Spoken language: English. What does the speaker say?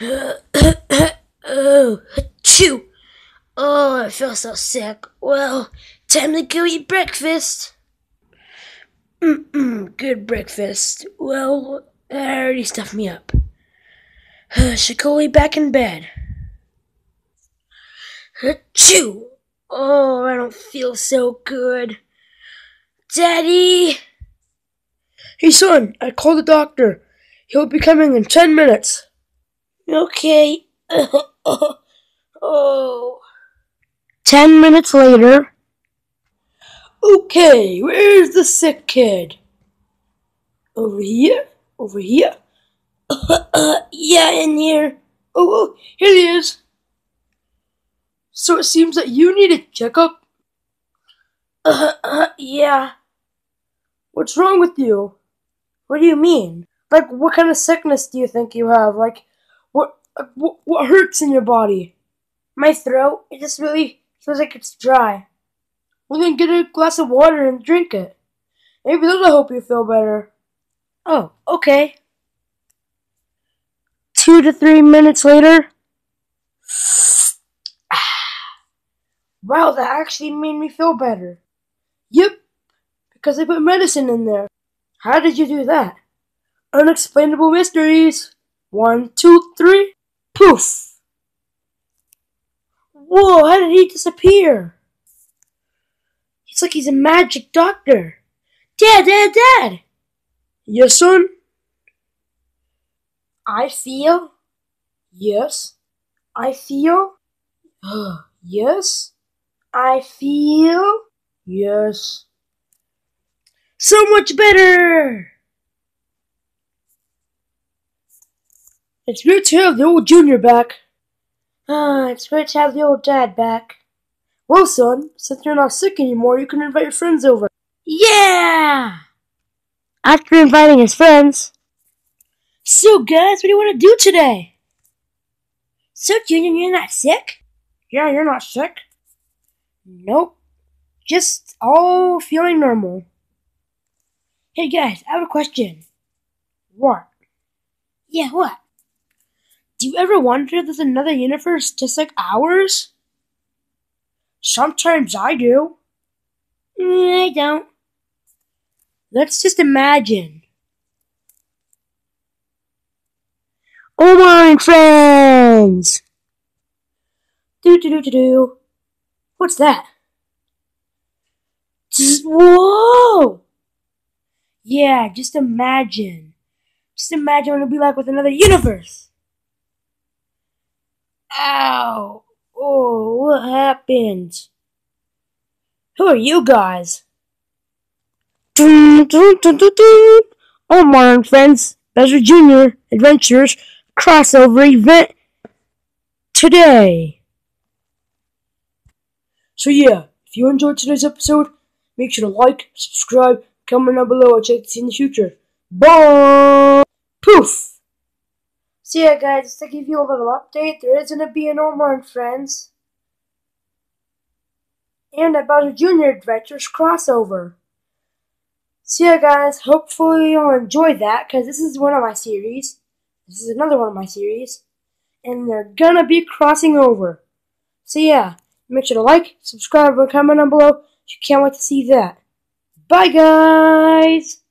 oh, chew. Oh, I feel so sick. Well, time to go eat breakfast. Mm-mm, good breakfast. Well, that already stuffed me up. Lay back in bed. Chew. Oh, I don't feel so good. Daddy! Hey, son, I called the doctor. He'll be coming in ten minutes. Okay. oh. Ten minutes later. Okay, where's the sick kid? Over here? Over here? yeah, in here. Oh, oh, here he is. So it seems that you need a checkup? Yeah. What's wrong with you? What do you mean? Like, what kind of sickness do you think you have? Like, what, what, hurts in your body? My throat. It just really feels like it's dry. Well, then get a glass of water and drink it. Maybe that'll help you feel better. Oh, okay. Two to three minutes later. wow, that actually made me feel better. Yep, because I put medicine in there. How did you do that? Unexplainable mysteries. One, two, three. Poof! Whoa, how did he disappear? It's like he's a magic doctor. Dad, Dad, Dad! Yes, son? I feel. Yes. I feel. yes. I feel. Yes. So much better! It's good to have the old junior back. Ah, it's great to have the old dad back. Well, son, since you're not sick anymore, you can invite your friends over. Yeah! After inviting his friends. So, guys, what do you want to do today? So, Junior, you're not sick? Yeah, you're not sick. Nope. Just all feeling normal. Hey, guys, I have a question. What? Yeah, what? Do you ever wonder if there's another universe just like ours? Sometimes I do. Mm, I don't. Let's just imagine. Oh my friends! Do do do do do. What's that? Just, whoa! Yeah, just imagine. Just imagine what it'd be like with another universe. Ow! Oh, what happened? Who are you guys? Oh, modern friends, Bowser Jr. Adventures crossover event today. So yeah, if you enjoyed today's episode, make sure to like, subscribe, comment down below, and check to see in the future. Bye! Poof! So yeah, guys, just to give you a little update, there is gonna be an Omar and Friends and a Bowser Jr. Adventures crossover. So yeah, guys, hopefully you'll enjoy that, because this is one of my series. This is another one of my series. And they're gonna be crossing over. So yeah, make sure to like, subscribe, and comment down below. You can't wait to see that. Bye, guys!